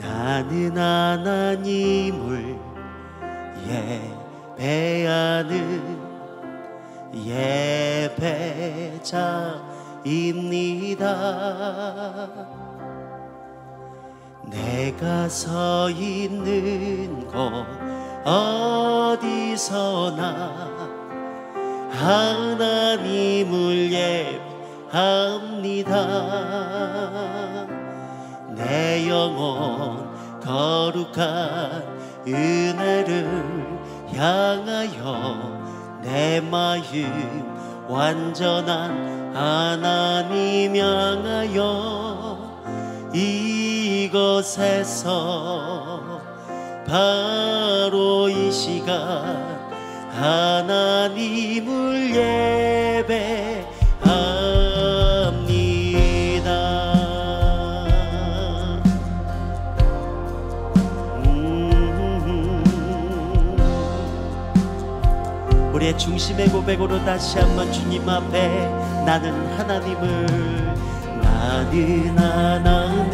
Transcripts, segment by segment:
나는 하나님을 예배하는 예배자입니다. 내가 서 있는 곳 어디서나 하나님을 예배합니다. 내 영혼 거룩한 은혜를 향하여 내 마음 완전한 하나님 향하여 이곳에서 바로 이 시간 하나님을 예배 우리의 중심의 고백으로 다시 한번 주님 앞에 나는 하나님을 나는 하나님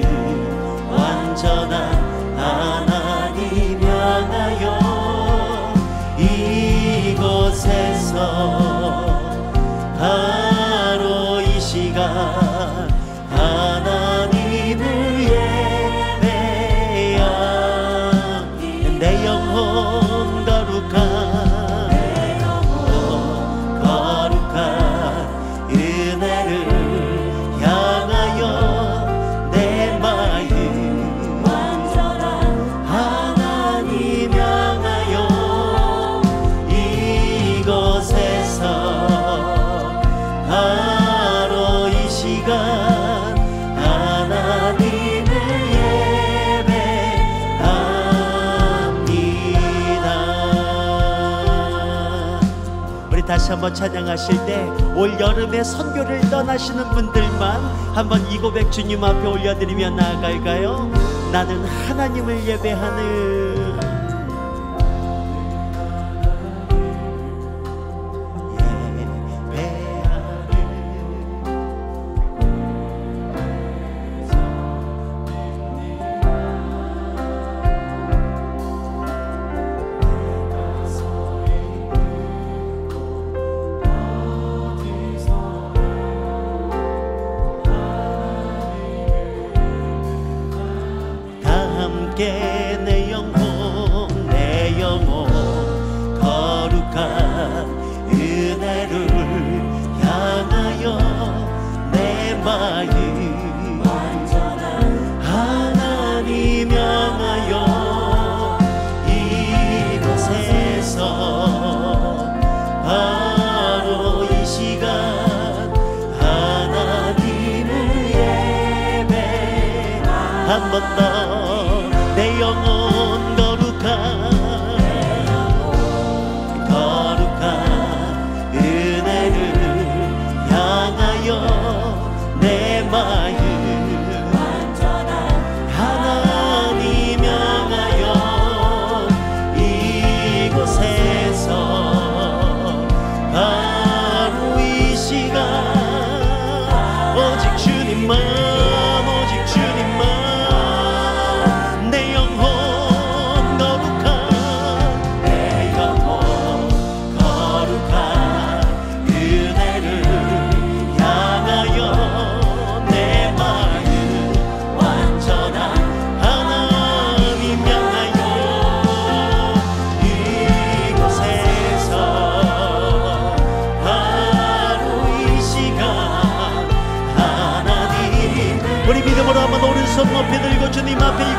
내 한번 찬양하실 때 올 여름에 선교를 떠나시는 분들만 한번 이 고백 주님 앞에 올려드리며 나아갈까요? 나는 하나님을 예배하는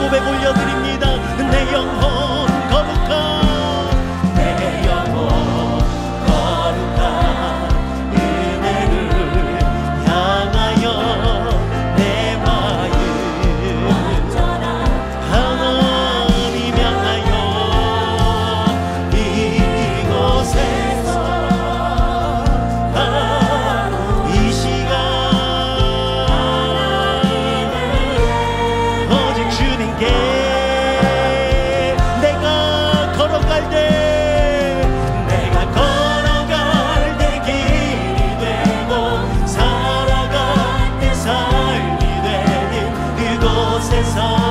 고백 올려드립니다 song.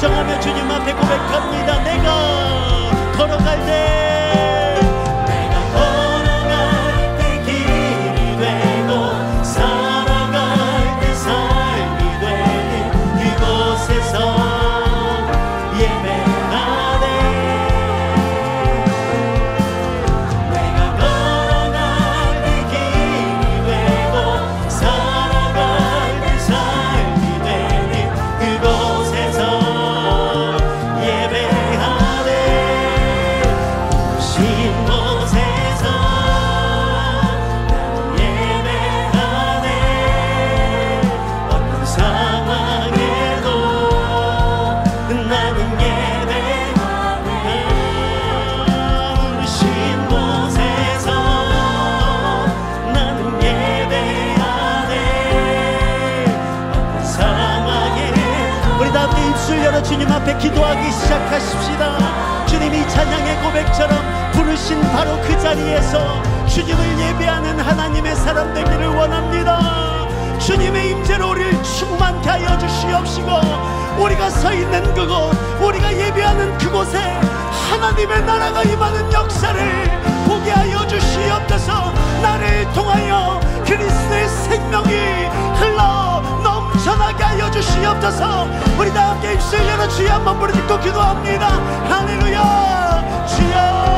정하며 주님 앞에 고백합니다. 기도하기 시작하십시다. 주님이 찬양의 고백처럼 부르신 바로 그 자리에서 주님을 예배하는 하나님의 사람 되기를 원합니다. 주님의 임재로 우리를 충만케 하여 주시옵시고 우리가 서 있는 그곳 우리가 예배하는 그곳에 하나님의 나라가 임하는 역사를 보게 하여 주시옵소서. 나를 통하여 그리스도의 생명이 흘러 넘쳐나게 하여 주시옵소서. 우리 다 함께 입술 열어 주여 한번 부르짖고 기도합니다. 할렐루야! 주여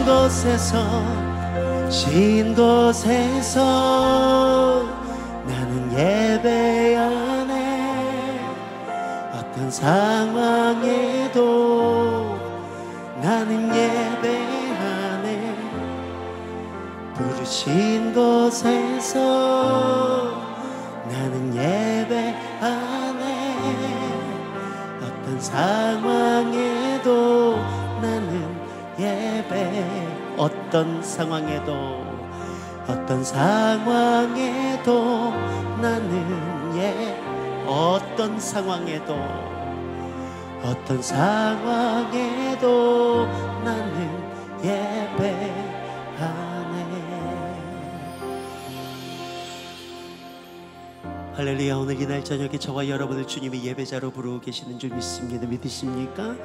곳에서 예배 부르신 곳에서 나는 예배하네 어떤 상황에도 나는 예배하네 부르신 곳에서 나는 예배하네 어떤 상황 어떤 상황에도 어떤 상황에도 나는 예 어떤 상황에도 어떤 상황에도 나는 예배하네 할렐루야 오늘 이 날 저녁에 저와 여러분을 주님의 예배자로 부르고 계시는 줄 믿습니다 믿으십니까?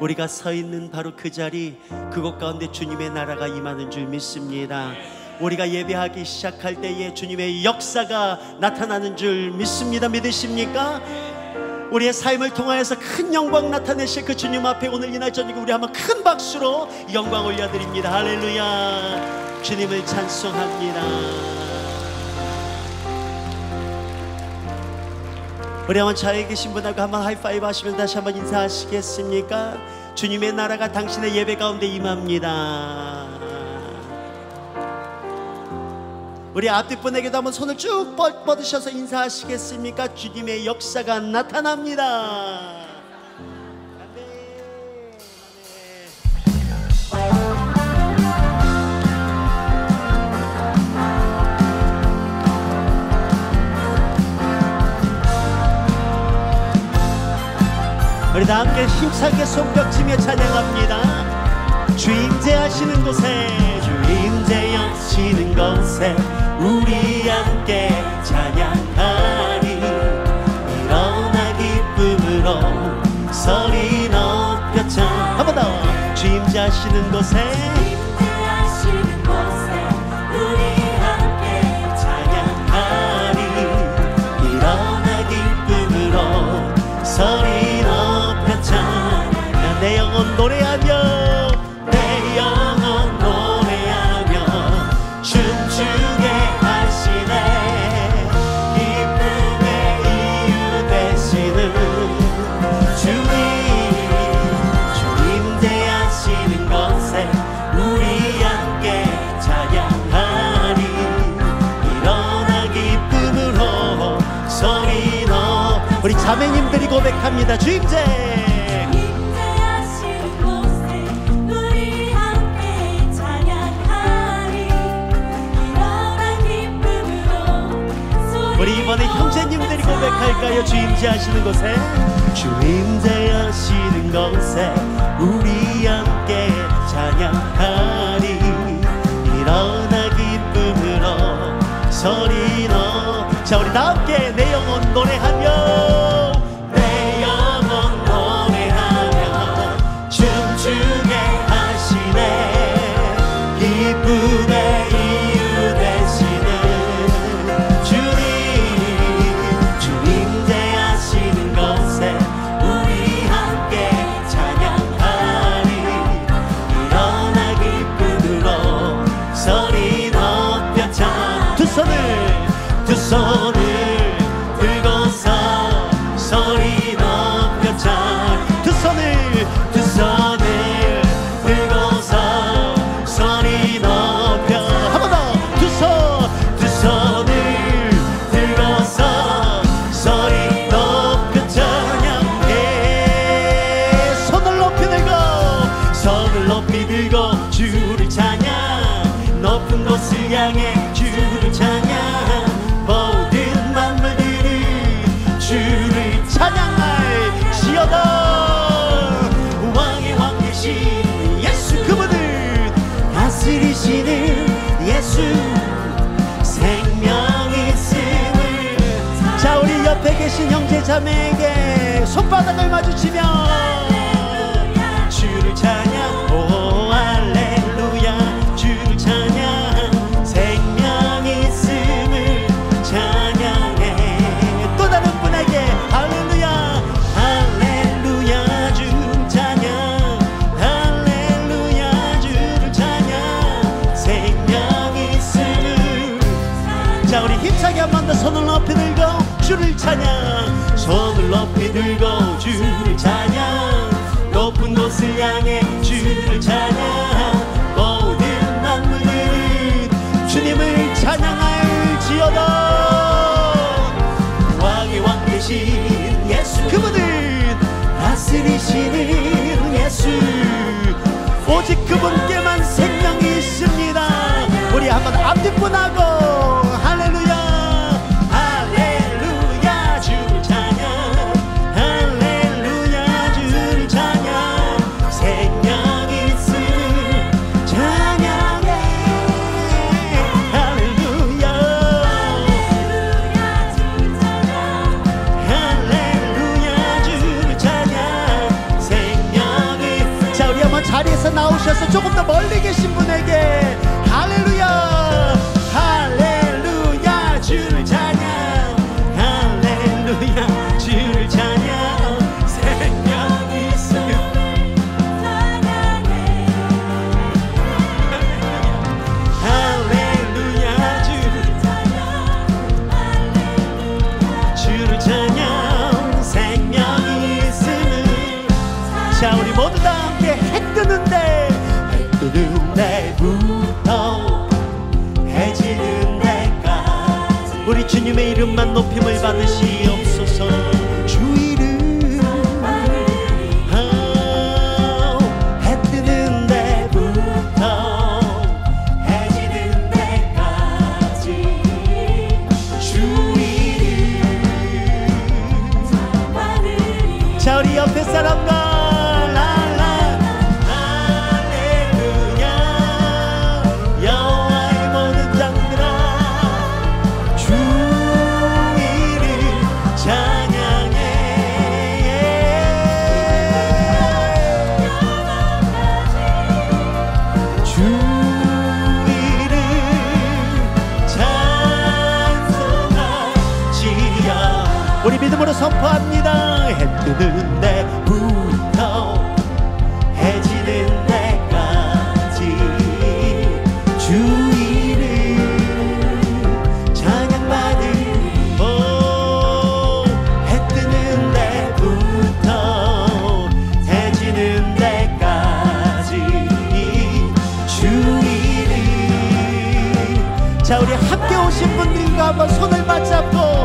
우리가 서 있는 바로 그 자리 그곳 가운데 주님의 나라가 임하는 줄 믿습니다. 우리가 예배하기 시작할 때에 주님의 역사가 나타나는 줄 믿습니다. 믿으십니까? 우리의 삶을 통하여서 큰 영광 나타내실 그 주님 앞에 오늘 이날 저녁에 우리 한번 큰 박수로 영광 올려드립니다. 할렐루야. 주님을 찬송합니다 우리 한번 자리에 계신 분하고 한번 하이파이브 하시면 다시 한번 인사하시겠습니까? 주님의 나라가 당신의 예배 가운데 임합니다. 우리 앞뒷 분에게도 한번 손을 쭉 뻗- 뻗으셔서 인사하시겠습니까? 주님의 역사가 나타납니다. 우리 다 함께 힘차게 손뼉치며 찬양합니다. 주 임재하시는 곳에 주 임재하시는 곳에 우리 함께 찬양하리. 일어나 기쁨으로 소리 높여쳐 한번 더 주 임재하시는 곳에 노래하며 내 영혼 노래하며 춤추게 하시네. 기쁨의 이유 되시는 주님 주님 대하시는 것에 우리 함께 찬양하니 일어나 기쁨으로 소리 넣 우리 자매님들이 고백합니다. 주임제 이번에 형제님들이 고백할까요? 주임자 하시는 곳에. 주임자 하시는 곳에 우리 함께 찬양하리. 일어나 기쁨으로 소리 넣자 우리 다 함께 내 영혼 노래하며. 높임을 받으시옵소서. 우리 믿음으로 선포합니다. 해 뜨는 데부터 해지는 데까지. 주 자 우리 함께 오신 분들과 한번 손을 맞잡고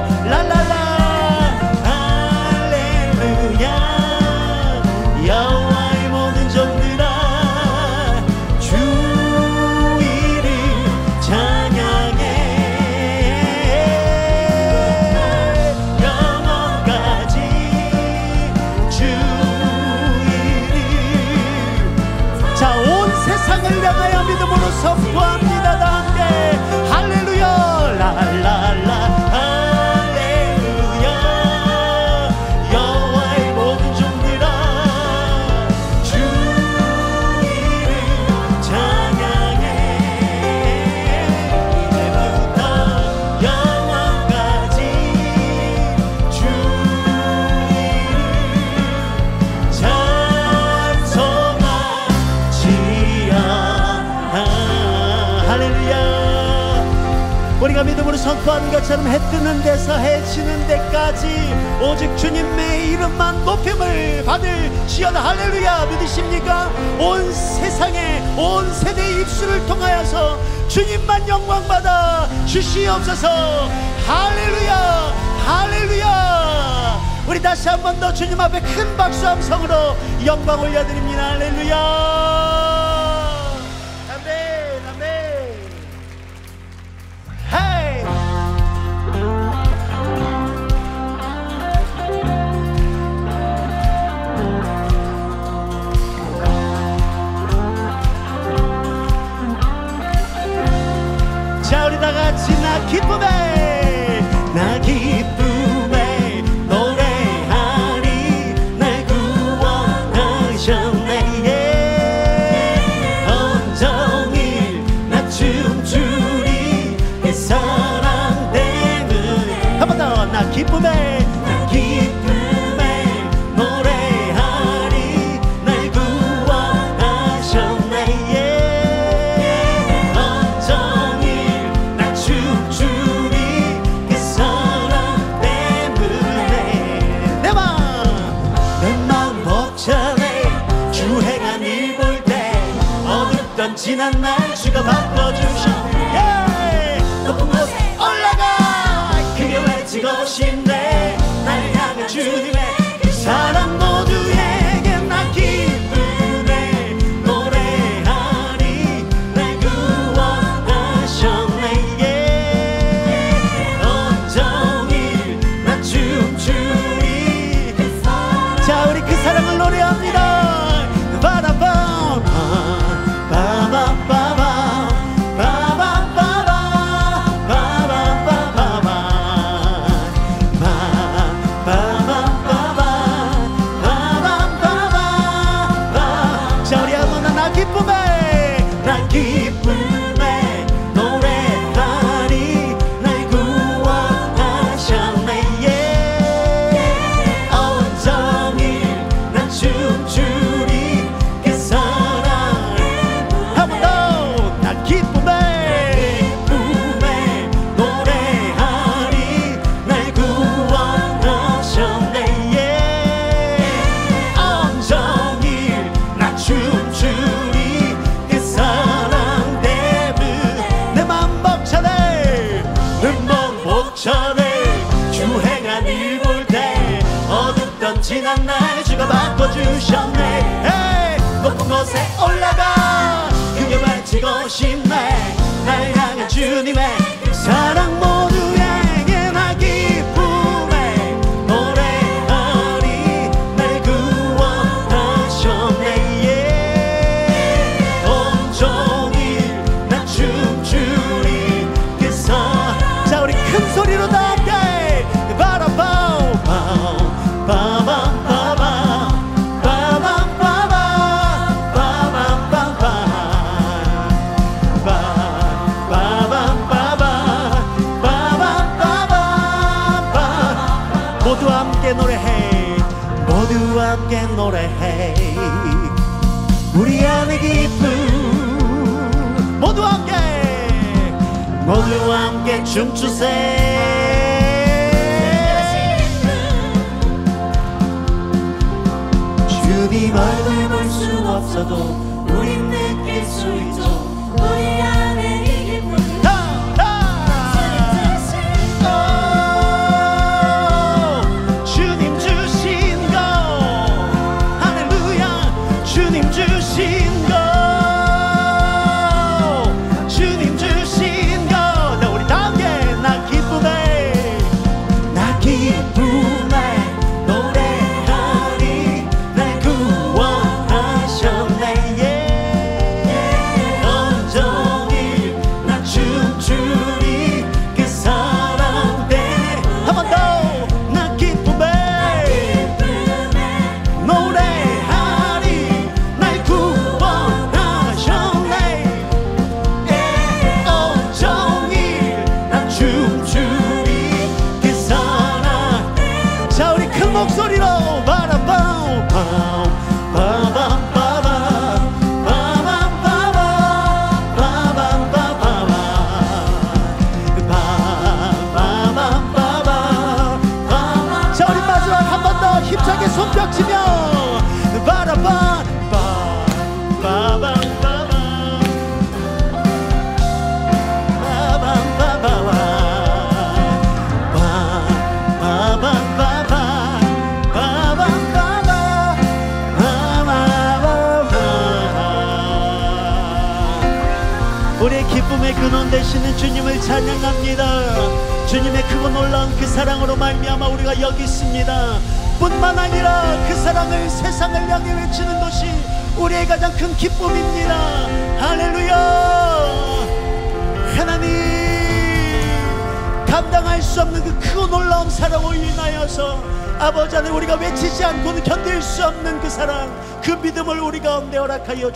선포하는 것처럼 해 뜨는 데서 해 지는 데까지 오직 주님의 이름만 높임을 받을 시연 할렐루야. 믿으십니까? 온 세상에 온 세대의 입술을 통하여서 주님만 영광받아 주시옵소서. 할렐루야. 할렐루야. 우리 다시 한 번 더 주님 앞에 큰 박수 함성으로 영광 올려드립니다. 할렐루야. 같이 나 기쁨에 나 기쁨에 노래하리 날 구원하셨네. 예. 온종일 나 춤추리 내 사랑 때문에 한 번 더 나 기쁨에.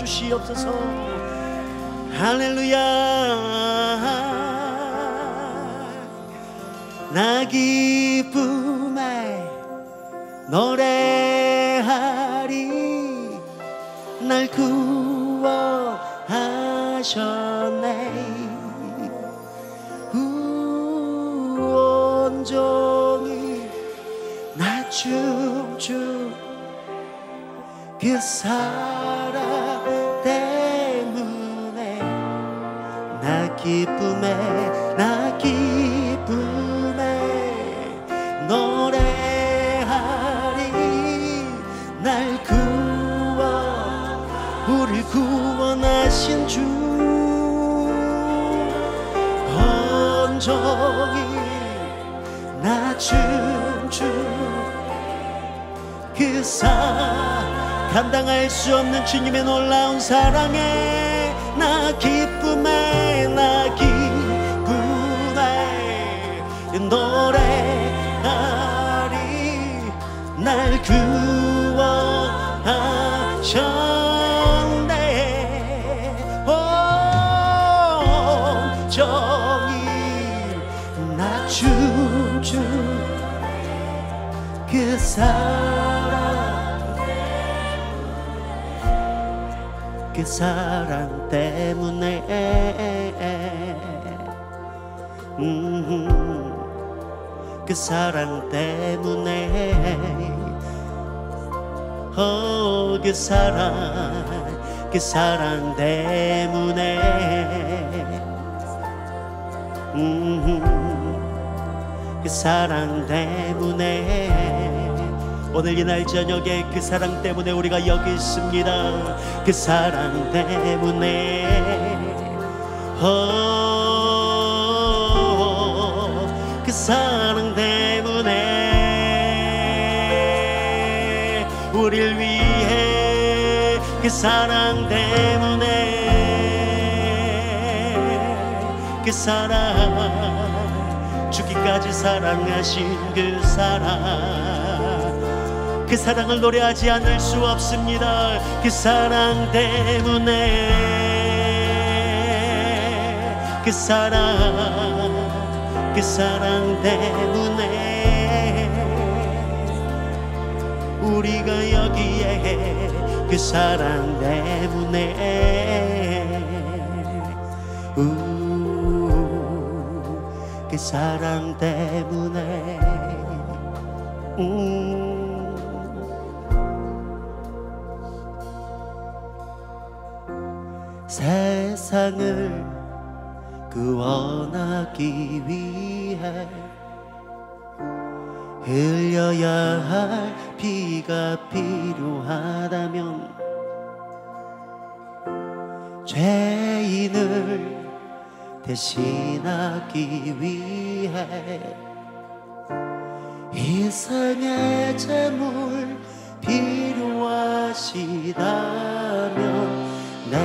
주시옵소서. 할렐루야. 나 기쁨에 노래하리 날 구원하셨네. 온종일 나 춤추 그 사랑 기쁨에 나 기쁨에 노래하리. 날 구원 우릴 구원하신 주. 온종일 나 춤추 그 사랑 감당할 수 없는 주님의 놀라운 사랑에 나 기쁨 노래하리 날 구원하셨네. 온종일 나 춤추 그 사랑 그 사랑 때문에 사랑 때문에. 어, 그 사랑 그 사랑 때문에. 음, 그 사랑 때문에. 오늘 이 날 저녁에 그 사랑 때문에 우리가 여기 있습니다. 그 사랑 때문에. 어, 그 사랑 우릴 위해 그 사랑 때문에 그 사랑 죽기까지 사랑하신 그 사랑. 그 사랑을 노래하지 않을 수 없습니다. 그 사랑 때문에 그 사랑 그 사랑 때문에 우리가 여기에 그 사랑 때문에. 그 사랑 때문에. 세상을 구원하기 위해 흘려야 할 네가 필요하다면 죄인을 대신하기 위해 이 삶의 재물 필요하시다면 내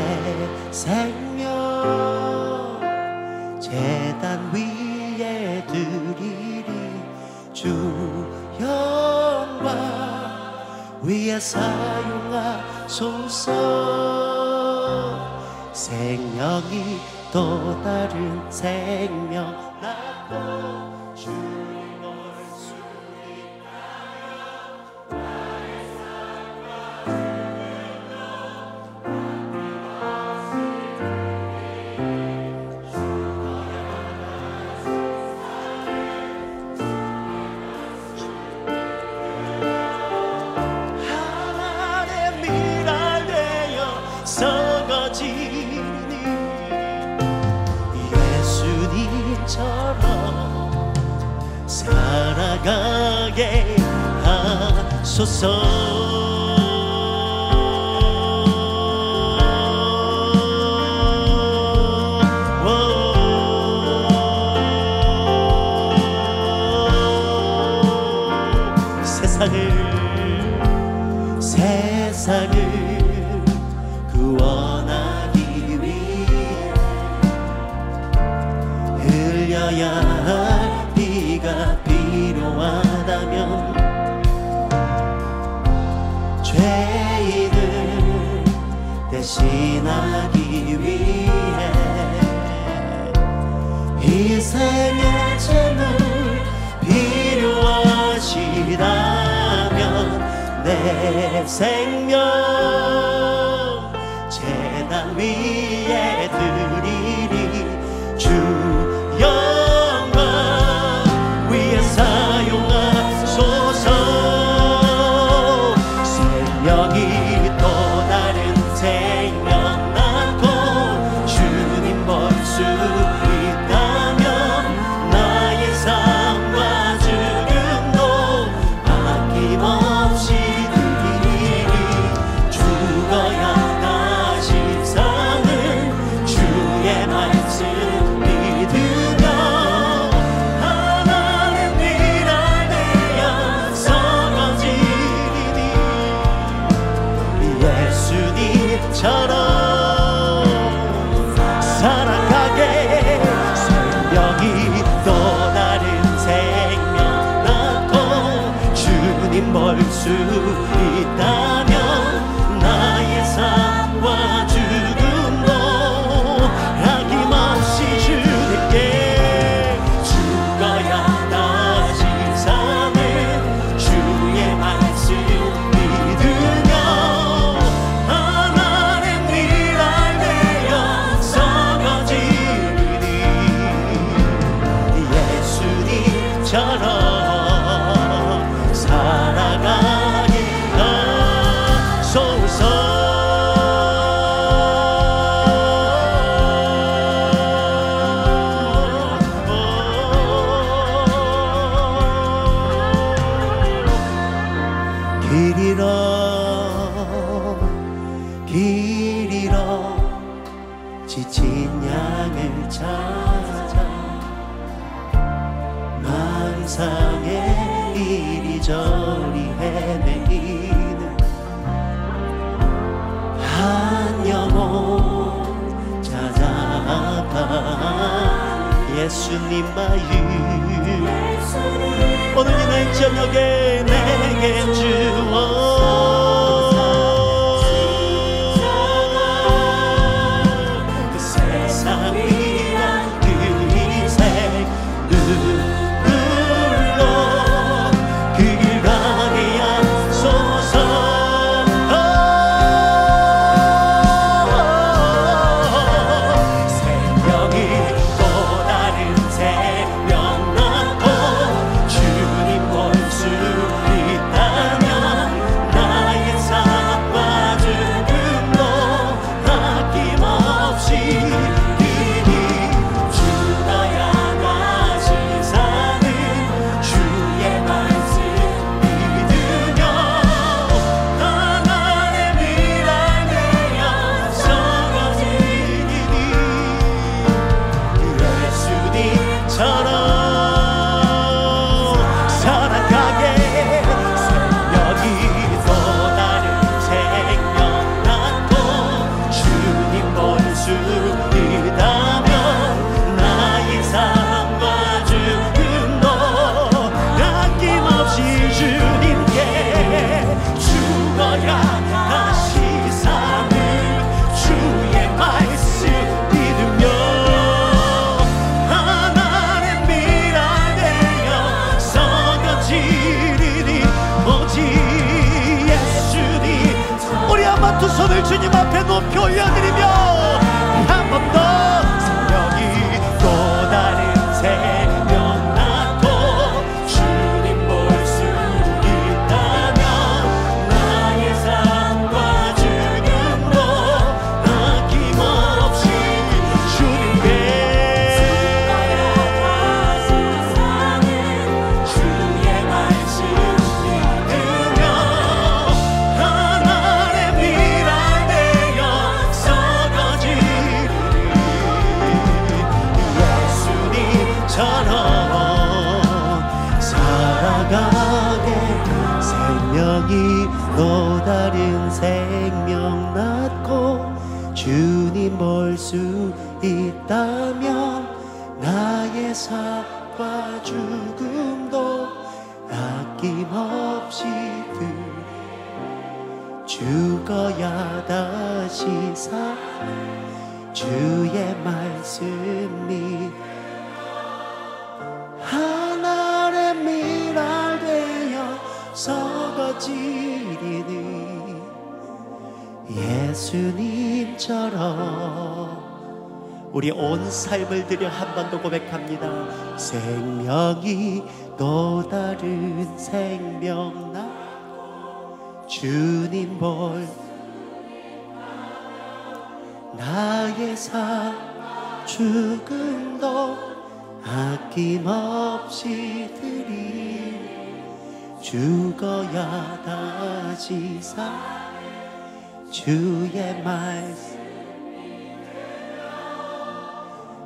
생명 재단 위에 드리리 주여. 위에 사용하소서. 생명이 또 다른 생명 나도 주님 so sun. good. 주님 앞 죽어야. 다시 사. 주의 말씀이 하늘의 미랄 되어 썩어지리니 예수님처럼 우리 온 삶을 들여 한 번 더 고백합니다. 생명이 또 다른 생명 나 주님 볼 나의 삶 죽음도 아낌없이 드리 죽어야 다시 사 주의 말씀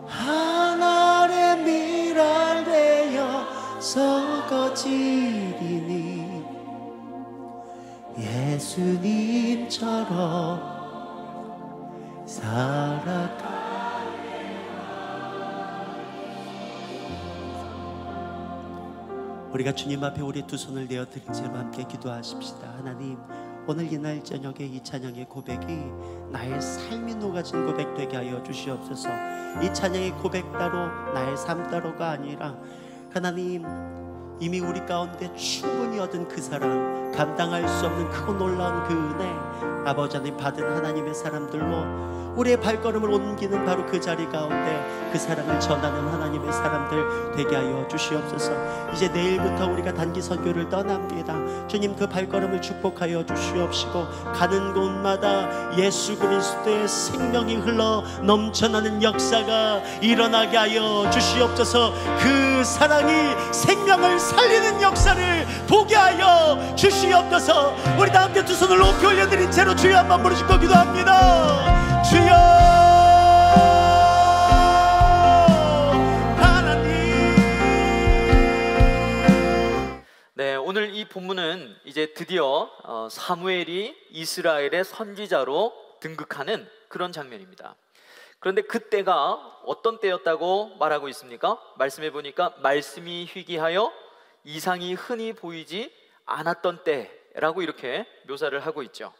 하늘의 미랄 되어 썩어지리니 예수님처럼 살아가 우리가 주님 앞에 우리 두 손을 내어 드린 채로 함께 기도하십시다. 하나님, 오늘 이날 저녁에 이 찬양의 고백이 나의 삶이 녹아진 고백 되게 하여 주시옵소서. 이 찬양의 고백 따로 나의 삶 따로가 아니라 하나님 이미 우리 가운데 충분히 얻은 그 사랑, 감당할 수 없는 크고 놀라운 그 은혜, 아버지 하나님 받은 하나님의 사람들로 우리의 발걸음을 옮기는 바로 그 자리 가운데 그 사랑을 전하는 하나님의 사람들 되게 하여 주시옵소서. 이제 내일부터 우리가 단기 선교를 떠납니다. 주님 그 발걸음을 축복하여 주시옵시고 가는 곳마다 예수 그리스도의 생명이 흘러 넘쳐나는 역사가 일어나게 하여 주시옵소서. 그 사랑이 생명을 살리는 역사를 보게 하여 주시옵소서. 우리 다 함께 두 손을 높이 올려드린 채로 주여 한번 부르짖고 기도합니다. 네, 오늘 이 본문은 이제 드디어 어, 사무엘이 이스라엘의 선지자로 등극하는 그런 장면입니다. 그런데 그때가 어떤 때였다고 말하고 있습니까? 말씀해 보니까 말씀이 희귀하여 이상이 흔히 보이지 않았던 때라고 이렇게 묘사를 하고 있죠.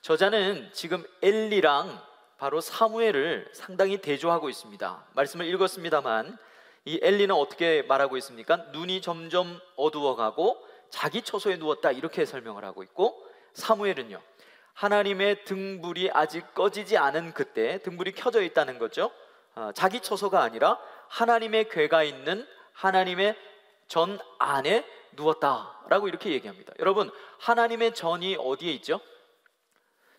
저자는 지금 엘리랑 바로 사무엘을 상당히 대조하고 있습니다. 말씀을 읽었습니다만 이 엘리는 어떻게 말하고 있습니까? 눈이 점점 어두워가고 자기 처소에 누웠다 이렇게 설명을 하고 있고 사무엘은요. 하나님의 등불이 아직 꺼지지 않은 그때 등불이 켜져 있다는 거죠. 어, 자기 처소가 아니라 하나님의 괴가 있는 하나님의 전 안에 누웠다라고 이렇게 얘기합니다. 여러분 하나님의 전이 어디에 있죠?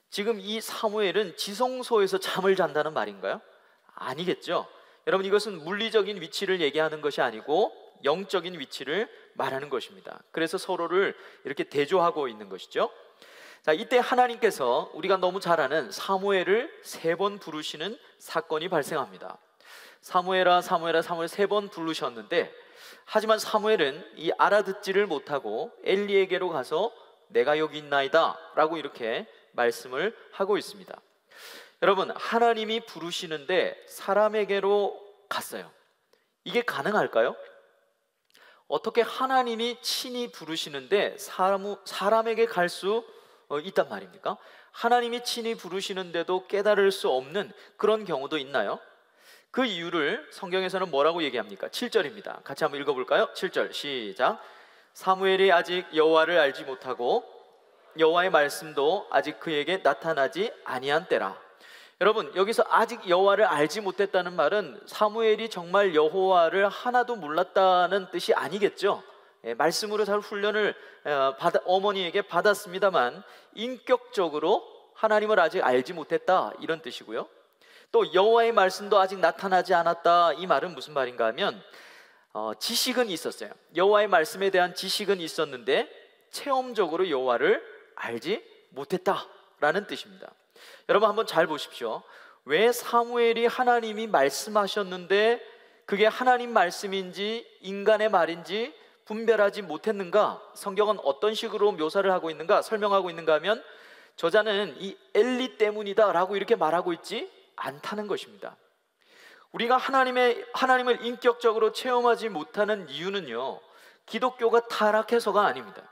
지금 이 사무엘은 지성소에서 잠을 잔다는 말인가요? 아니겠죠. 여러분 이것은 물리적인 위치를 얘기하는 것이 아니고 영적인 위치를 말하는 것입니다. 그래서 서로를 이렇게 대조하고 있는 것이죠. 자, 이때 하나님께서 우리가 너무 잘 아는 사무엘을 세 번 부르시는 사건이 발생합니다. 사무엘아 사무엘아 사무엘 세 번 부르셨는데 하지만 사무엘은 이 알아듣지를 못하고 엘리에게로 가서 내가 여기 있나이다 라고 이렇게 말씀을 하고 있습니다. 여러분, 하나님이 부르시는데 사람에게로 갔어요. 이게 가능할까요? 어떻게 하나님이 친히 부르시는데 사람, 사람에게 갈 수 있단 말입니까? 하나님이 친히 부르시는데도 깨달을 수 없는 그런 경우도 있나요? 그 이유를 성경에서는 뭐라고 얘기합니까? 7절입니다. 같이 한번 읽어볼까요? 7절 시작. 사무엘이 아직 여호와를 알지 못하고 여호와의 말씀도 아직 그에게 나타나지 아니한 때라. 여러분 여기서 아직 여호와를 알지 못했다는 말은 사무엘이 정말 여호와를 하나도 몰랐다는 뜻이 아니겠죠. 예, 말씀으로 잘 훈련을 어, 받아, 어머니에게 받았습니다만 인격적으로 하나님을 아직 알지 못했다 이런 뜻이고요. 또 여호와의 말씀도 아직 나타나지 않았다 이 말은 무슨 말인가 하면 어, 지식은 있었어요. 여호와의 말씀에 대한 지식은 있었는데 체험적으로 여호와를 알지 못했다라는 뜻입니다. 여러분 한번 잘 보십시오. 왜 사무엘이 하나님이 말씀하셨는데 그게 하나님 말씀인지 인간의 말인지 분별하지 못했는가? 성경은 어떤 식으로 묘사를 하고 있는가? 설명하고 있는가 하면 저자는 이 엘리 때문이다라고 이렇게 말하고 있지 않다는 것입니다. 우리가 하나님의 하나님을 인격적으로 체험하지 못하는 이유는요. 기독교가 타락해서가 아닙니다.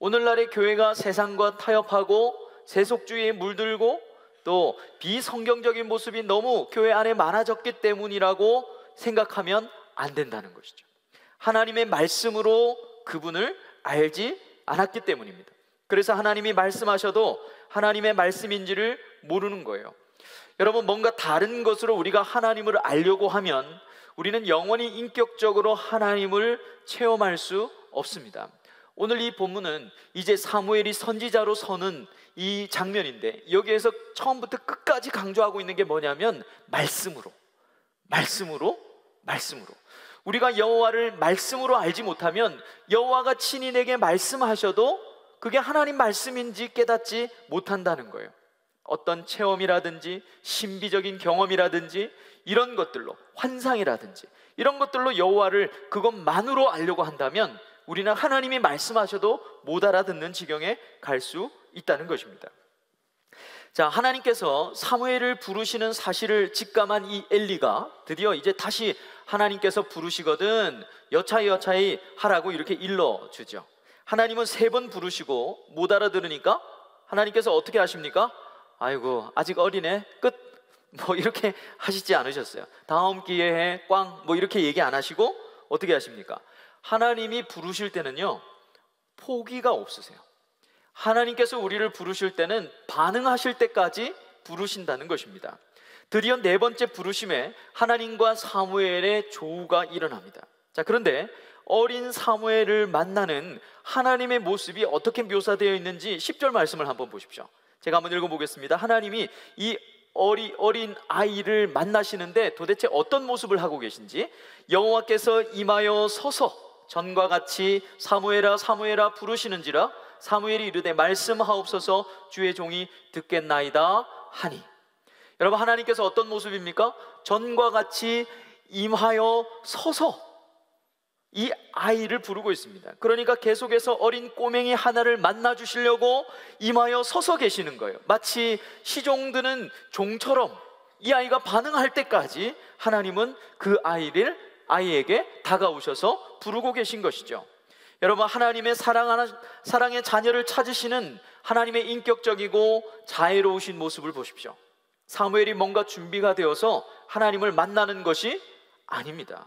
오늘날의 교회가 세상과 타협하고 세속주의에 물들고 또 비성경적인 모습이 너무 교회 안에 많아졌기 때문이라고 생각하면 안 된다는 것이죠. 하나님의 말씀으로 그분을 알지 않았기 때문입니다. 그래서 하나님이 말씀하셔도 하나님의 말씀인지를 모르는 거예요. 여러분, 뭔가 다른 것으로 우리가 하나님을 알려고 하면 우리는 영원히 인격적으로 하나님을 체험할 수 없습니다. 오늘 이 본문은 이제 사무엘이 선지자로 서는 이 장면인데 여기에서 처음부터 끝까지 강조하고 있는 게 뭐냐면 말씀으로, 말씀으로, 말씀으로. 우리가 여호와를 말씀으로 알지 못하면 여호와가 친히 내게 말씀하셔도 그게 하나님 말씀인지 깨닫지 못한다는 거예요. 어떤 체험이라든지 신비적인 경험이라든지 이런 것들로 환상이라든지 이런 것들로 여호와를 그것만으로 알려고 한다면 우리는 하나님이 말씀하셔도 못 알아듣는 지경에 갈 수 있다는 것입니다. 자, 하나님께서 사무엘을 부르시는 사실을 직감한 이 엘리가 드디어 이제 다시 하나님께서 부르시거든 여차히 여차히 하라고 이렇게 일러 주죠. 하나님은 세 번 부르시고 못 알아들으니까 하나님께서 어떻게 하십니까? 아이고 아직 어리네 끝 뭐 이렇게 하시지 않으셨어요. 다음 기회에 꽝 뭐 이렇게 얘기 안 하시고 어떻게 하십니까? 하나님이 부르실 때는요 포기가 없으세요. 하나님께서 우리를 부르실 때는 반응하실 때까지 부르신다는 것입니다. 드디어 네 번째 부르심에 하나님과 사무엘의 조우가 일어납니다. 자, 그런데 어린 사무엘을 만나는 하나님의 모습이 어떻게 묘사되어 있는지 10절 말씀을 한번 보십시오. 제가 한번 읽어보겠습니다. 하나님이 이 어리, 어린 아이를 만나시는데 도대체 어떤 모습을 하고 계신지 여호와께서 임하여 서서 전과 같이 사무엘아 사무엘아 부르시는지라 사무엘이 이르되 말씀하옵소서 주의 종이 듣겠나이다 하니 여러분 하나님께서 어떤 모습입니까? 전과 같이 임하여 서서 이 아이를 부르고 있습니다. 그러니까 계속해서 어린 꼬맹이 하나를 만나 주시려고 임하여 서서 계시는 거예요. 마치 시종드는 종처럼 이 아이가 반응할 때까지 하나님은 그 아이를 아이에게 다가오셔서 부르고 계신 것이죠. 여러분 하나님의 사랑하는 사랑의 자녀를 찾으시는 하나님의 인격적이고 자애로우신 모습을 보십시오. 사무엘이 뭔가 준비가 되어서 하나님을 만나는 것이 아닙니다.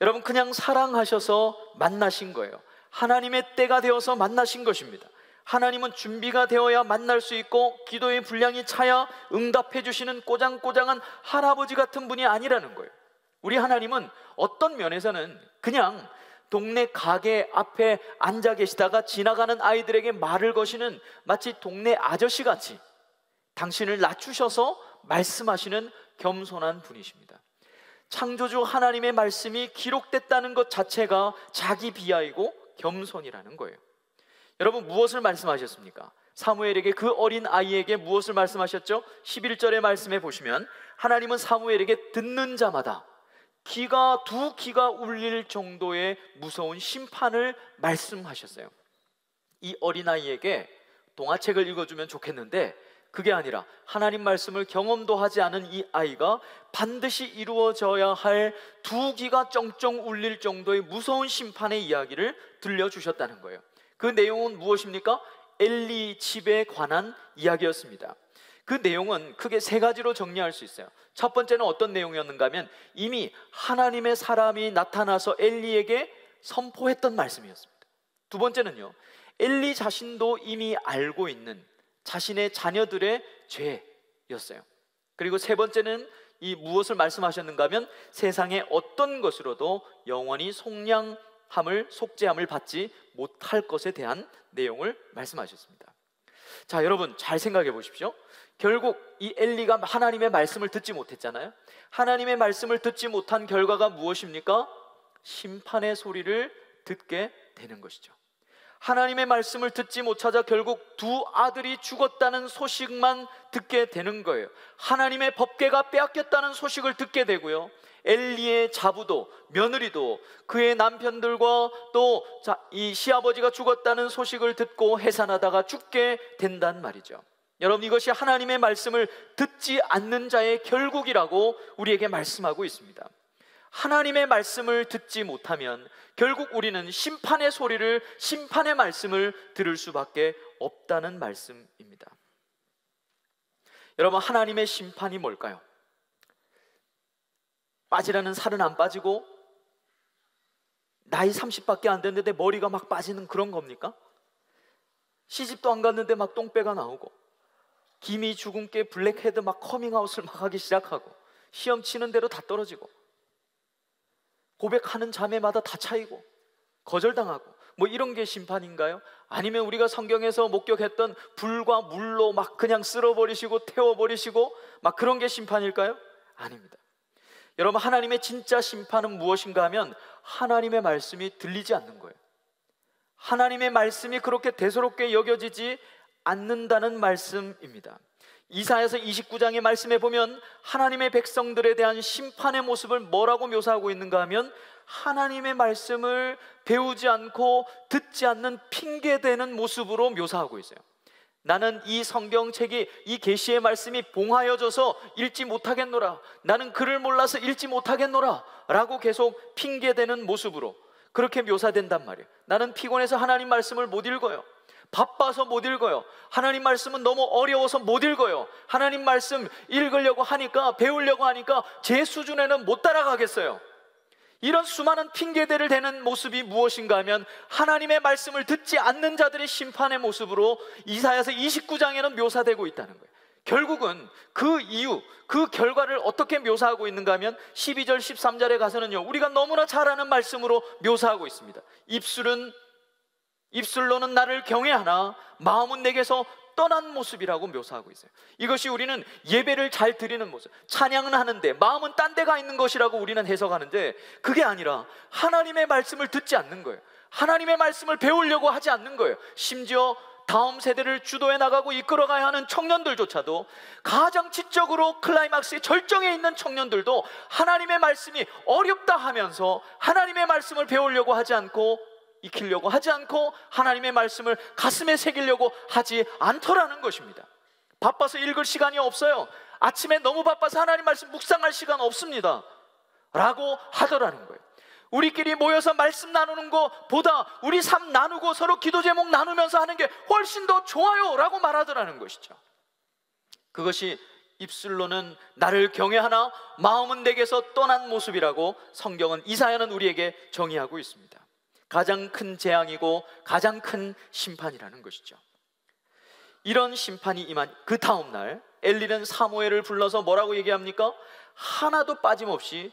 여러분 그냥 사랑하셔서 만나신 거예요. 하나님의 때가 되어서 만나신 것입니다. 하나님은 준비가 되어야 만날 수 있고 기도의 분량이 차야 응답해 주시는 꼬장꼬장한 할아버지 같은 분이 아니라는 거예요. 우리 하나님은 어떤 면에서는 그냥 동네 가게 앞에 앉아 계시다가 지나가는 아이들에게 말을 거시는 마치 동네 아저씨 같이 당신을 낮추셔서 말씀하시는 겸손한 분이십니다. 창조주 하나님의 말씀이 기록됐다는 것 자체가 자기 비하이고 겸손이라는 거예요. 여러분 무엇을 말씀하셨습니까? 사무엘에게 그 어린 아이에게 무엇을 말씀하셨죠? 11절의 말씀에 보시면 하나님은 사무엘에게 듣는 자마다 귀가 두 귀가 울릴 정도의 무서운 심판을 말씀하셨어요. 이 어린아이에게 동화책을 읽어주면 좋겠는데 그게 아니라 하나님 말씀을 경험도 하지 않은 이 아이가 반드시 이루어져야 할두 귀가 쩡쩡 울릴 정도의 무서운 심판의 이야기를 들려주셨다는 거예요. 그 내용은 무엇입니까? 엘리 집에 관한 이야기였습니다. 그 내용은 크게 세 가지로 정리할 수 있어요. 첫 번째는 어떤 내용이었는가 하면 이미 하나님의 사람이 나타나서 엘리에게 선포했던 말씀이었습니다. 두 번째는요. 엘리 자신도 이미 알고 있는 자신의 자녀들의 죄였어요. 그리고 세 번째는 이 무엇을 말씀하셨는가 하면 세상의 어떤 것으로도 영원히 속량함을 속죄함을 받지 못할 것에 대한 내용을 말씀하셨습니다. 자, 여러분 잘 생각해 보십시오. 결국 이 엘리가 하나님의 말씀을 듣지 못했잖아요. 하나님의 말씀을 듣지 못한 결과가 무엇입니까? 심판의 소리를 듣게 되는 것이죠. 하나님의 말씀을 듣지 못하자 결국 두 아들이 죽었다는 소식만 듣게 되는 거예요. 하나님의 법계가 빼앗겼다는 소식을 듣게 되고요. 엘리의 자부도 며느리도 그의 남편들과 또 이 시아버지가 죽었다는 소식을 듣고 해산하다가 죽게 된단 말이죠. 여러분 이것이 하나님의 말씀을 듣지 않는 자의 결국이라고 우리에게 말씀하고 있습니다. 하나님의 말씀을 듣지 못하면 결국 우리는 심판의 소리를 심판의 말씀을 들을 수밖에 없다는 말씀입니다. 여러분 하나님의 심판이 뭘까요? 빠지라는 살은 안 빠지고 나이 30밖에 안 됐는데 머리가 막 빠지는 그런 겁니까? 시집도 안 갔는데 막 똥배가 나오고 기미 주근깨 블랙헤드 막 커밍아웃을 막 하기 시작하고 시험 치는 대로 다 떨어지고 고백하는 자매마다 다 차이고 거절당하고 뭐 이런 게 심판인가요? 아니면 우리가 성경에서 목격했던 불과 물로 막 그냥 쓸어버리시고 태워버리시고 막 그런 게 심판일까요? 아닙니다. 여러분 하나님의 진짜 심판은 무엇인가 하면 하나님의 말씀이 들리지 않는 거예요. 하나님의 말씀이 그렇게 대수롭게 여겨지지 않는다는 말씀입니다. 이사야서 29장의 말씀에 보면 하나님의 백성들에 대한 심판의 모습을 뭐라고 묘사하고 있는가 하면 하나님의 말씀을 배우지 않고 듣지 않는 핑계대는 모습으로 묘사하고 있어요. 나는 이 성경책이 이 계시의 말씀이 봉하여져서 읽지 못하겠노라. 나는 글을 몰라서 읽지 못하겠노라. 라고 계속 핑계대는 모습으로 그렇게 묘사된단 말이에요. 나는 피곤해서 하나님 말씀을 못 읽어요. 바빠서 못 읽어요. 하나님 말씀은 너무 어려워서 못 읽어요. 하나님 말씀 읽으려고 하니까, 배우려고 하니까 제 수준에는 못 따라가겠어요. 이런 수많은 핑계대를 대는 모습이 무엇인가 하면 하나님의 말씀을 듣지 않는 자들의 심판의 모습으로 이사야서 29장에는 묘사되고 있다는 거예요. 결국은 그 이유, 그 결과를 어떻게 묘사하고 있는가 하면 12절, 13절에 가서는요, 우리가 너무나 잘 아는 말씀으로 묘사하고 있습니다. 입술은 입술로는 나를 경외하나 마음은 내게서 떠난 모습이라고 묘사하고 있어요. 이것이 우리는 예배를 잘 드리는 모습, 찬양은 하는데 마음은 딴 데가 있는 것이라고 우리는 해석하는데 그게 아니라 하나님의 말씀을 듣지 않는 거예요. 하나님의 말씀을 배우려고 하지 않는 거예요. 심지어 다음 세대를 주도해 나가고 이끌어가야 하는 청년들조차도 가장 지적으로 클라이막스의 절정에 있는 청년들도 하나님의 말씀이 어렵다 하면서 하나님의 말씀을 배우려고 하지 않고 익히려고 하지 않고 하나님의 말씀을 가슴에 새기려고 하지 않더라는 것입니다. 바빠서 읽을 시간이 없어요. 아침에 너무 바빠서 하나님 말씀 묵상할 시간 없습니다. 라고 하더라는 거예요. 우리끼리 모여서 말씀 나누는 것보다 우리 삶 나누고 서로 기도 제목 나누면서 하는 게 훨씬 더 좋아요. 라고 말하더라는 것이죠. 그것이 입술로는 나를 경외하나 마음은 내게서 떠난 모습이라고 성경은 이사야는 우리에게 정의하고 있습니다. 가장 큰 재앙이고 가장 큰 심판이라는 것이죠. 이런 심판이 임한 그 다음 날 엘리는 사무엘을 불러서 뭐라고 얘기합니까? 하나도 빠짐없이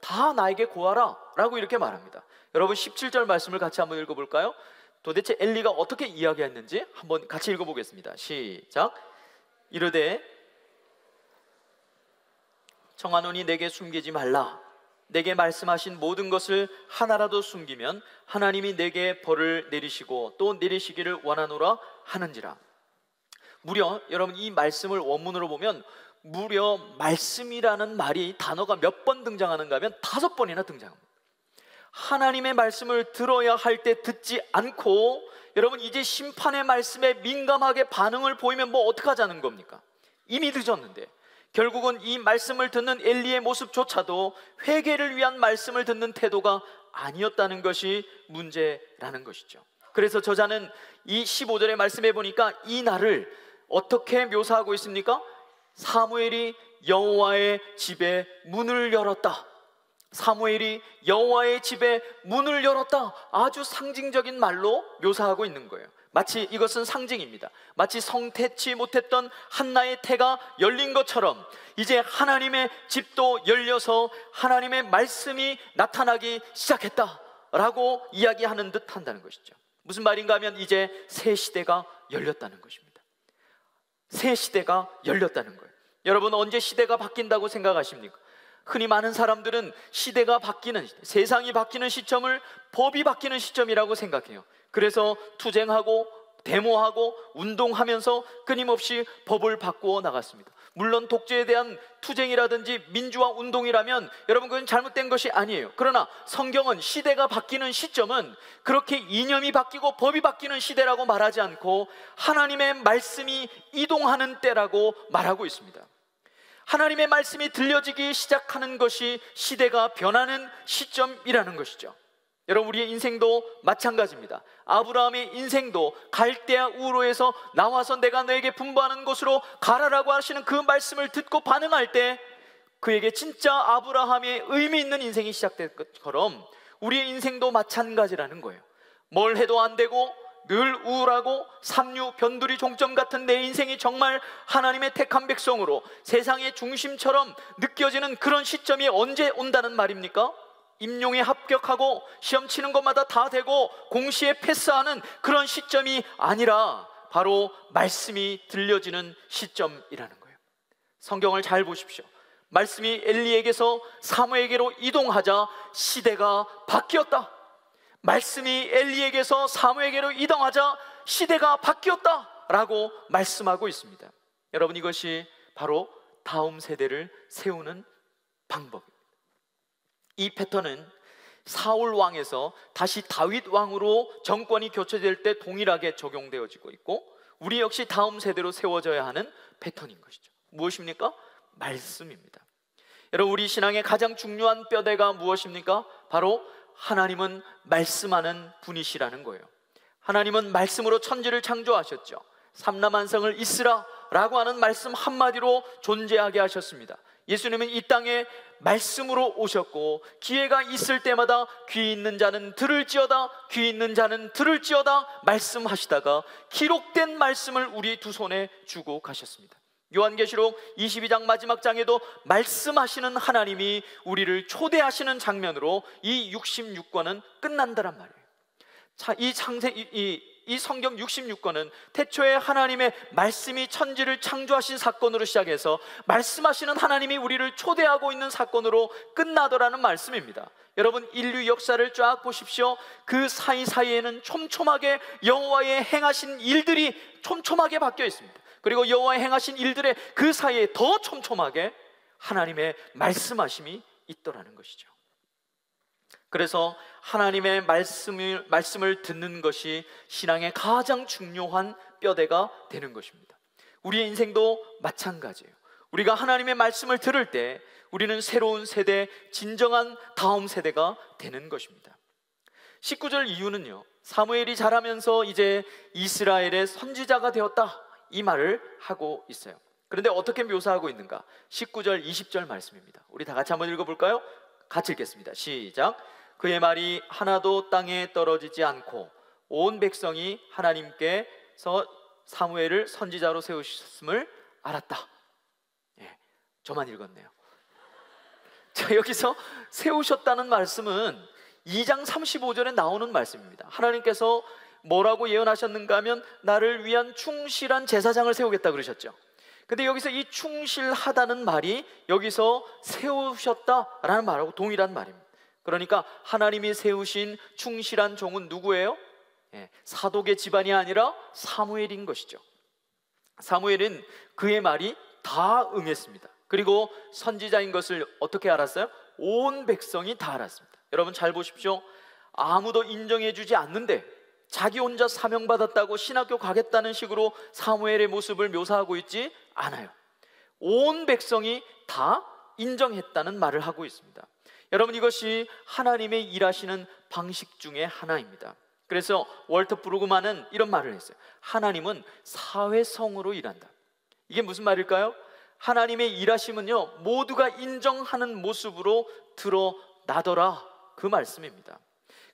다 나에게 고하라 라고 이렇게 말합니다. 여러분 17절 말씀을 같이 한번 읽어볼까요? 도대체 엘리가 어떻게 이야기했는지 한번 같이 읽어보겠습니다. 시작. 이르되 청하노니 내게 숨기지 말라. 내게 말씀하신 모든 것을 하나라도 숨기면 하나님이 내게 벌을 내리시고 또 내리시기를 원하노라 하는지라. 무려 여러분 이 말씀을 원문으로 보면 무려 말씀이라는 말이 단어가 몇 번 등장하는가 하면 다섯 번이나 등장합니다. 하나님의 말씀을 들어야 할 때 듣지 않고 여러분 이제 심판의 말씀에 민감하게 반응을 보이면 뭐 어떡하자는 겁니까? 이미 늦었는데 결국은 이 말씀을 듣는 엘리의 모습조차도 회개를 위한 말씀을 듣는 태도가 아니었다는 것이 문제라는 것이죠. 그래서 저자는 이 15절의 말씀해 보니까 이 날을 어떻게 묘사하고 있습니까? 사무엘이 여호와의 집에 문을 열었다. 사무엘이 여호와의 집에 문을 열었다. 아주 상징적인 말로 묘사하고 있는 거예요. 마치 이것은 상징입니다. 마치 성태치 못했던 한나의 태가 열린 것처럼 이제 하나님의 집도 열려서 하나님의 말씀이 나타나기 시작했다라고 이야기하는 듯 한다는 것이죠. 무슨 말인가 하면 이제 새 시대가 열렸다는 것입니다. 새 시대가 열렸다는 거예요. 여러분 언제 시대가 바뀐다고 생각하십니까? 흔히 많은 사람들은 시대가 바뀌는 세상이 바뀌는 시점을 법이 바뀌는 시점이라고 생각해요. 그래서 투쟁하고 데모하고 운동하면서 끊임없이 법을 바꾸어 나갔습니다. 물론 독재에 대한 투쟁이라든지 민주화 운동이라면 여러분 그건 잘못된 것이 아니에요. 그러나 성경은 시대가 바뀌는 시점은 그렇게 이념이 바뀌고 법이 바뀌는 시대라고 말하지 않고 하나님의 말씀이 이동하는 때라고 말하고 있습니다. 하나님의 말씀이 들려지기 시작하는 것이 시대가 변하는 시점이라는 것이죠. 여러분 우리의 인생도 마찬가지입니다. 아브라함의 인생도 갈대아 우로에서 나와서 내가 너에게 분부하는 곳으로 가라라고 하시는 그 말씀을 듣고 반응할 때 그에게 진짜 아브라함의 의미 있는 인생이 시작될 것처럼 우리의 인생도 마찬가지라는 거예요. 뭘 해도 안 되고 늘 우울하고 삼류 변두리 종점 같은 내 인생이 정말 하나님의 택한 백성으로 세상의 중심처럼 느껴지는 그런 시점이 언제 온다는 말입니까? 임용에 합격하고 시험 치는 것마다 다 되고 공시에 패스하는 그런 시점이 아니라 바로 말씀이 들려지는 시점이라는 거예요. 성경을 잘 보십시오. 말씀이 엘리에게서 사무에게로 이동하자 시대가 바뀌었다. 말씀이 엘리에게서 사무에게로 이동하자 시대가 바뀌었다라고 말씀하고 있습니다. 여러분 이것이 바로 다음 세대를 세우는 방법입니다. 이 패턴은 사울 왕에서 다시 다윗 왕으로 정권이 교체될 때 동일하게 적용되어지고 있고 우리 역시 다음 세대로 세워져야 하는 패턴인 것이죠. 무엇입니까? 말씀입니다. 여러분 우리 신앙의 가장 중요한 뼈대가 무엇입니까? 바로 하나님은 말씀하는 분이시라는 거예요. 하나님은 말씀으로 천지를 창조하셨죠. 삼라만성을 있으라 라고 하는 말씀 한마디로 존재하게 하셨습니다. 예수님은 이 땅에 말씀으로 오셨고 기회가 있을 때마다 귀 있는 자는 들을지어다 귀 있는 자는 들을지어다 말씀하시다가 기록된 말씀을 우리 두 손에 주고 가셨습니다. 요한계시록 22장 마지막 장에도 말씀하시는 하나님이 우리를 초대하시는 장면으로 이 66권은 끝난다란 말이에요. 자, 이 창세 이, 이, 이 성경 66권은 태초에 하나님의 말씀이 천지를 창조하신 사건으로 시작해서 말씀하시는 하나님이 우리를 초대하고 있는 사건으로 끝나더라는 말씀입니다. 여러분 인류 역사를 쫙 보십시오. 그 사이사이에는 촘촘하게 여호와의 행하신 일들이 촘촘하게 바뀌어 있습니다. 그리고 여호와의 행하신 일들의 그 사이에 더 촘촘하게 하나님의 말씀하심이 있더라는 것이죠. 그래서 하나님의 말씀을, 말씀을 듣는 것이 신앙의 가장 중요한 뼈대가 되는 것입니다. 우리의 인생도 마찬가지예요. 우리가 하나님의 말씀을 들을 때 우리는 새로운 세대, 진정한 다음 세대가 되는 것입니다. 19절 이유는요, 사무엘이 자라면서 이제 이스라엘의 선지자가 되었다. 이 말을 하고 있어요. 그런데 어떻게 묘사하고 있는가? 19절, 20절 말씀입니다. 우리 다 같이 한번 읽어볼까요? 같이 읽겠습니다. 시작. 그의 말이 하나도 땅에 떨어지지 않고 온 백성이 하나님께서 사무엘을 선지자로 세우셨음을 알았다. 예, 저만 읽었네요. 자, 여기서 세우셨다는 말씀은 2장 35절에 나오는 말씀입니다. 하나님께서 뭐라고 예언하셨는가 하면 나를 위한 충실한 제사장을 세우겠다 그러셨죠. 근데 여기서 이 충실하다는 말이 여기서 세우셨다라는 말하고 동일한 말입니다. 그러니까 하나님이 세우신 충실한 종은 누구예요? 예, 사독의 집안이 아니라 사무엘인 것이죠. 사무엘은 그의 말이 다 응했습니다. 그리고 선지자인 것을 어떻게 알았어요? 온 백성이 다 알았습니다. 여러분 잘 보십시오. 아무도 인정해 주지 않는데 자기 혼자 사명받았다고 신학교 가겠다는 식으로 사무엘의 모습을 묘사하고 있지 않아요. 온 백성이 다 인정했다는 말을 하고 있습니다. 여러분 이것이 하나님의 일하시는 방식 중에 하나입니다. 그래서 월터 브루그만은 이런 말을 했어요. 하나님은 사회성으로 일한다. 이게 무슨 말일까요? 하나님의 일하심은요 모두가 인정하는 모습으로 나더라 그 말씀입니다.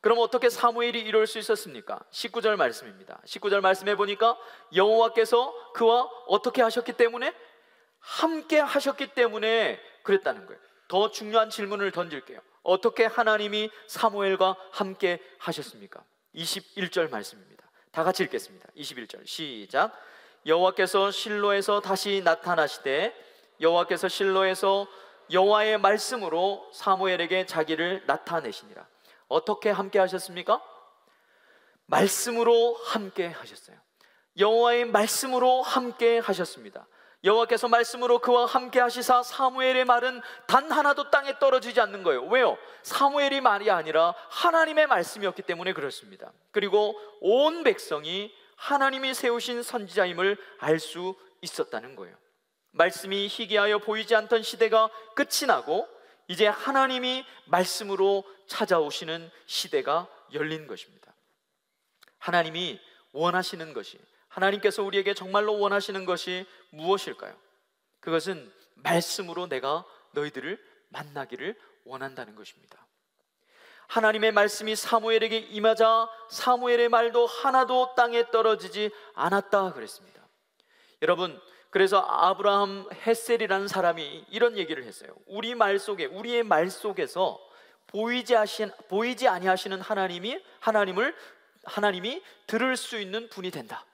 그럼 어떻게 사무엘이 이럴 수 있었습니까? 19절 말씀입니다. 19절 말씀해 보니까 여호와께서 그와 어떻게 하셨기 때문에 함께 하셨기 때문에 그랬다는 거예요. 더 중요한 질문을 던질게요. 어떻게 하나님이 사무엘과 함께 하셨습니까? 21절 말씀입니다. 다 같이 읽겠습니다. 21절 시작. 여호와께서 실로에서 다시 나타나시되 여호와께서 실로에서 여호와의 말씀으로 사무엘에게 자기를 나타내시니라. 어떻게 함께 하셨습니까? 말씀으로 함께 하셨어요. 여호와의 말씀으로 함께 하셨습니다. 여호와께서 말씀으로 그와 함께 하시사 사무엘의 말은 단 하나도 땅에 떨어지지 않는 거예요. 왜요? 사무엘이 말이 아니라 하나님의 말씀이었기 때문에 그렇습니다. 그리고 온 백성이 하나님이 세우신 선지자임을 알 수 있었다는 거예요. 말씀이 희귀하여 보이지 않던 시대가 끝이 나고 이제 하나님이 말씀으로 찾아오시는 시대가 열린 것입니다. 하나님이 원하시는 것이 하나님께서 우리에게 정말로 원하시는 것이 무엇일까요? 그것은 말씀으로 내가 너희들을 만나기를 원한다는 것입니다. 하나님의 말씀이 사무엘에게 임하자 사무엘의 말도 하나도 땅에 떨어지지 않았다 그랬습니다. 여러분, 그래서 아브라함 헤셀이라는 사람이 이런 얘기를 했어요. 우리 말 속에 우리의 말 속에서 보이지 하신 보이지 아니하시는 하나님이 하나님을 하나님이 들을 수 있는 분이 된다.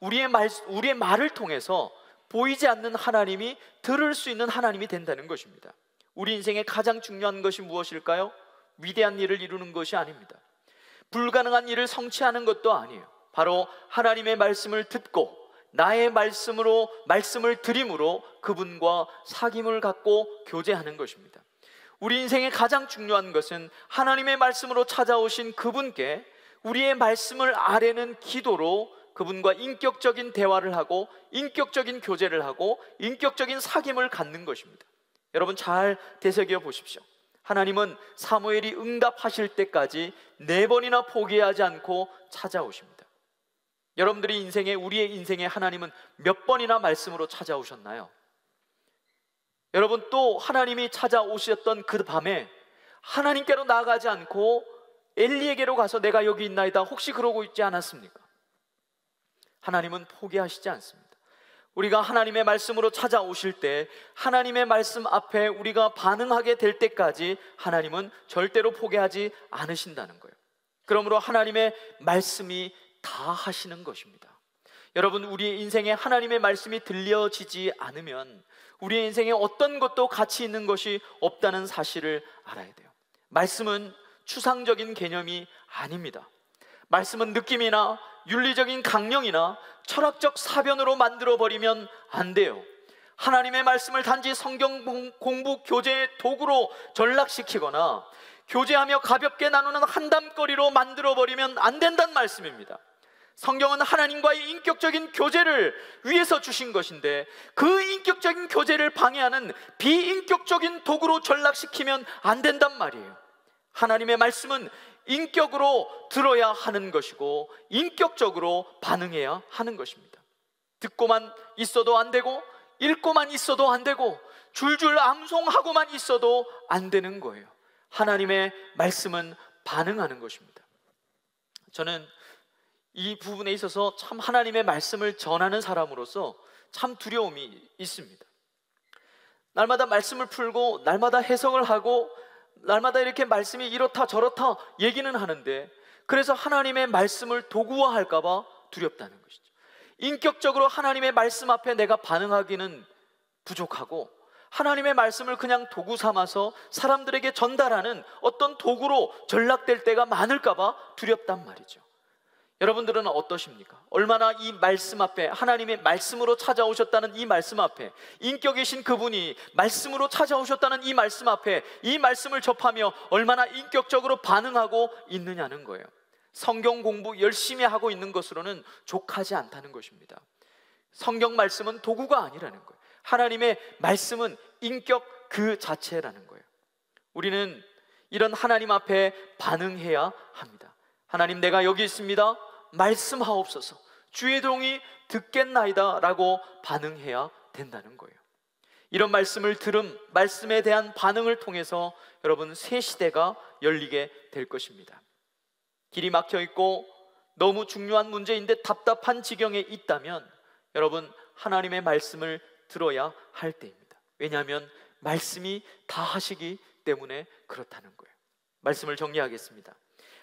우리의 말 우리의 말을 통해서 보이지 않는 하나님이 들을 수 있는 하나님이 된다는 것입니다. 우리 인생의 가장 중요한 것이 무엇일까요? 위대한 일을 이루는 것이 아닙니다. 불가능한 일을 성취하는 것도 아니에요. 바로 하나님의 말씀을 듣고 나의 말씀으로 말씀을 드림으로 그분과 사귐을 갖고 교제하는 것입니다. 우리 인생의 가장 중요한 것은 하나님의 말씀으로 찾아오신 그분께 우리의 말씀을 아뢰는 기도로 그분과 인격적인 대화를 하고 인격적인 교제를 하고 인격적인 사귐을 갖는 것입니다. 여러분 잘 되새겨 보십시오. 하나님은 사무엘이 응답하실 때까지 네 번이나 포기하지 않고 찾아오십니다. 여러분들이 인생에 우리의 인생에 하나님은 몇 번이나 말씀으로 찾아오셨나요? 여러분 또 하나님이 찾아오셨던 그 밤에 하나님께로 나아가지 않고 엘리에게로 가서 내가 여기 있나이다 혹시 그러고 있지 않았습니까? 하나님은 포기하시지 않습니다. 우리가 하나님의 말씀으로 찾아오실 때 하나님의 말씀 앞에 우리가 반응하게 될 때까지 하나님은 절대로 포기하지 않으신다는 거예요. 그러므로 하나님의 말씀이 다 하시는 것입니다. 여러분, 우리의 인생에 하나님의 말씀이 들려지지 않으면 우리의 인생에 어떤 것도 가치 있는 것이 없다는 사실을 알아야 돼요. 말씀은 추상적인 개념이 아닙니다. 말씀은 느낌이나 윤리적인 강령이나 철학적 사변으로 만들어 버리면 안 돼요. 하나님의 말씀을 단지 성경 공부 교재의 도구로 전락시키거나 교제하며 가볍게 나누는 한담거리로 만들어 버리면 안 된다는 말씀입니다. 성경은 하나님과의 인격적인 교제를 위해서 주신 것인데 그 인격적인 교제를 방해하는 비인격적인 도구로 전락시키면 안 된단 말이에요. 하나님의 말씀은 인격으로 들어야 하는 것이고 인격적으로 반응해야 하는 것입니다. 듣고만 있어도 안 되고 읽고만 있어도 안 되고 줄줄 암송하고만 있어도 안 되는 거예요. 하나님의 말씀은 반응하는 것입니다. 저는 이 부분에 있어서 참 하나님의 말씀을 전하는 사람으로서 참 두려움이 있습니다. 날마다 말씀을 풀고 날마다 해석을 하고 날마다 이렇게 말씀이 이렇다 저렇다 얘기는 하는데 그래서 하나님의 말씀을 도구화할까봐 두렵다는 것이죠. 인격적으로 하나님의 말씀 앞에 내가 반응하기는 부족하고 하나님의 말씀을 그냥 도구 삼아서 사람들에게 전달하는 어떤 도구로 전락될 때가 많을까봐 두렵단 말이죠. 여러분들은 어떠십니까? 얼마나 이 말씀 앞에 하나님의 말씀으로 찾아오셨다는 이 말씀 앞에 인격이신 그분이 말씀으로 찾아오셨다는 이 말씀 앞에 이 말씀을 접하며 얼마나 인격적으로 반응하고 있느냐는 거예요. 성경 공부 열심히 하고 있는 것으로는 족하지 않다는 것입니다. 성경 말씀은 도구가 아니라는 거예요. 하나님의 말씀은 인격 그 자체라는 거예요. 우리는 이런 하나님 앞에 반응해야 합니다. 하나님 내가 여기 있습니다. 말씀하옵소서. 주의 동이 듣겠나이다 라고 반응해야 된다는 거예요. 이런 말씀을 들음, 말씀에 대한 반응을 통해서 여러분 새 시대가 열리게 될 것입니다. 길이 막혀 있고 너무 중요한 문제인데 답답한 지경에 있다면 여러분 하나님의 말씀을 들어야 할 때입니다. 왜냐하면 말씀이 다 하시기 때문에 그렇다는 거예요. 말씀을 정리하겠습니다.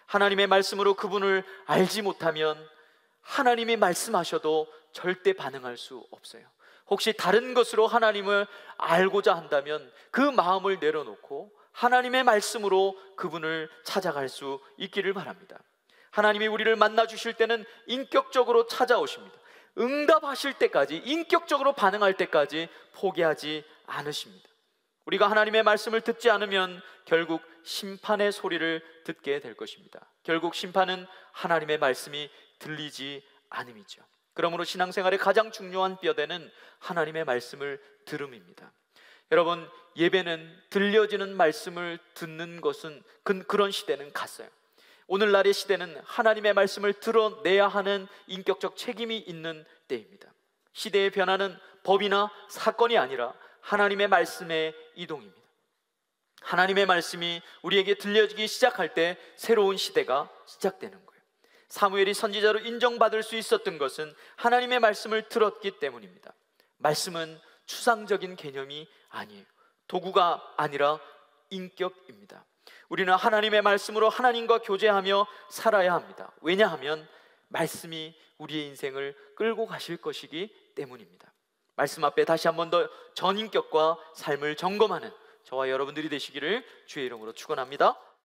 하나님의 말씀으로 그분을 알지 못하면 하나님이 말씀하셔도 절대 반응할 수 없어요. 혹시 다른 것으로 하나님을 알고자 한다면 그 마음을 내려놓고 하나님의 말씀으로 그분을 찾아갈 수 있기를 바랍니다. 하나님이 우리를 만나 주실 때는 인격적으로 찾아오십니다. 응답하실 때까지 인격적으로 반응할 때까지 포기하지 않으십니다. 우리가 하나님의 말씀을 듣지 않으면 결국 심판의 소리를 듣게 될 것입니다. 결국 심판은 하나님의 말씀이 들리지 않음이죠. 그러므로 신앙생활의 가장 중요한 뼈대는 하나님의 말씀을 들음입니다. 여러분, 예배는 들려지는 말씀을 듣는 것은 그, 그런 시대는 갔어요. 오늘날의 시대는 하나님의 말씀을 들어내야 하는 인격적 책임이 있는 때입니다. 시대의 변화는 법이나 사건이 아니라 하나님의 말씀의 이동입니다. 하나님의 말씀이 우리에게 들려지기 시작할 때 새로운 시대가 시작되는 거예요. 사무엘이 선지자로 인정받을 수 있었던 것은 하나님의 말씀을 들었기 때문입니다. 말씀은 추상적인 개념이 아니에요. 도구가 아니라 인격입니다. 우리는 하나님의 말씀으로 하나님과 교제하며 살아야 합니다. 왜냐하면 말씀이 우리의 인생을 끌고 가실 것이기 때문입니다. 말씀 앞에 다시 한 번 더 전인격과 삶을 점검하는 저와 여러분들이 되시기를 주의 이름으로 축원합니다.